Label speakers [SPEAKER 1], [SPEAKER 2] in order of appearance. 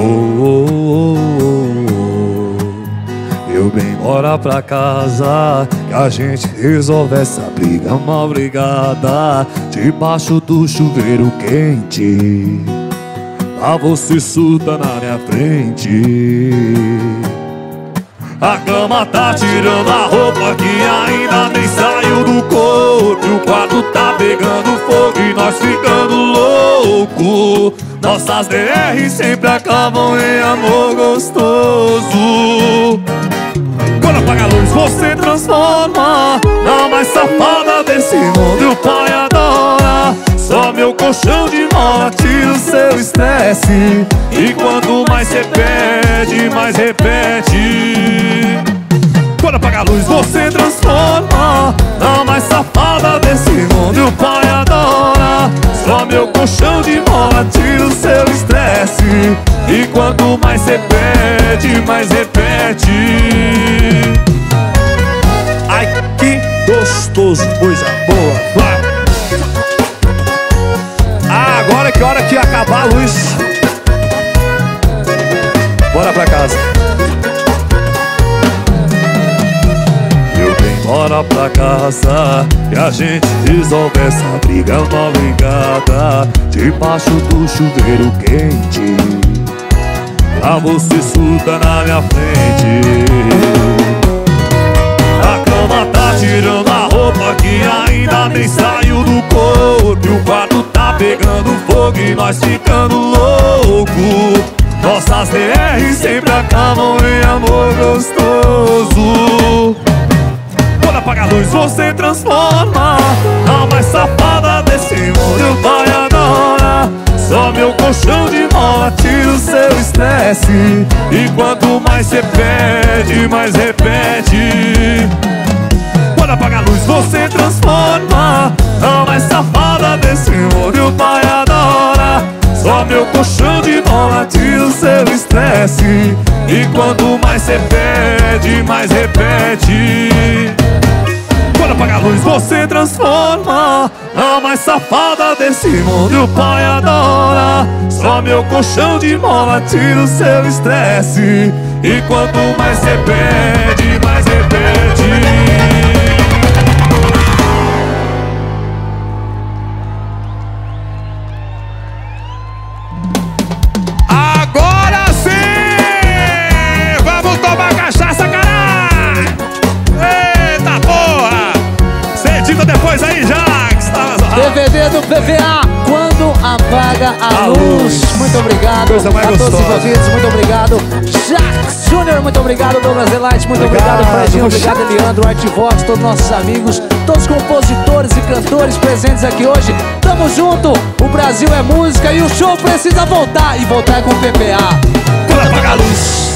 [SPEAKER 1] oh, oh, oh, oh. Eu bem bora pra casa Que a gente resolve essa briga mal brigada Debaixo do chuveiro quente Pra você surta na minha frente a cama tá tirando a roupa que ainda nem saiu do Nossas DR sempre acabam em amor gostoso. Quando apaga a luz você transforma. Na mais safada desse mundo o pai adora. Só meu colchão de mola tira o seu estresse. E quanto mais você pede, mais repete Meu colchão de tira o seu estresse. E quanto mais você pede, mais repete. Ai que gostoso, coisa boa, vai ah, Agora é que hora que acabar a luz. Bora pra casa Bora pra casa e a gente resolve essa briga mal brigada Debaixo do chuveiro quente. Pra você surta na minha frente. A cama tá tirando a roupa que ainda nem saiu do corpo E o quarto tá pegando fogo e nós ficando louco. Nossas DR sempre acabam em amor gostoso você transforma. A mais safada desse mundo o pai adora Só meu colchão de tira o seu estresse. E quanto mais você pede, mais repete. Quando apaga a luz você transforma. A mais safada desse mundo o pai adora Só meu colchão de tira o seu estresse. E quanto mais você pede, mais repete quando apaga a luz você transforma. A mais safada desse mundo o pai adora. Só meu colchão de mola tira o seu estresse. E quanto mais você pede, mais repete
[SPEAKER 2] depois aí
[SPEAKER 3] DVD do PVA, quando apaga a,
[SPEAKER 1] A
[SPEAKER 3] luz.
[SPEAKER 1] luz.
[SPEAKER 3] Muito obrigado
[SPEAKER 1] Coisa mais
[SPEAKER 3] a todos os envolvidos, muito obrigado. Jax Júnior, muito obrigado. Douglas Delight, muito obrigado.
[SPEAKER 1] Obrigado,
[SPEAKER 3] Fredinho, obrigado. Leandro, Artvox, todos nossos amigos, todos os compositores e cantores presentes aqui hoje. Tamo junto, o Brasil é música e o show precisa voltar. E voltar com o PPA.
[SPEAKER 1] Quando apaga a luz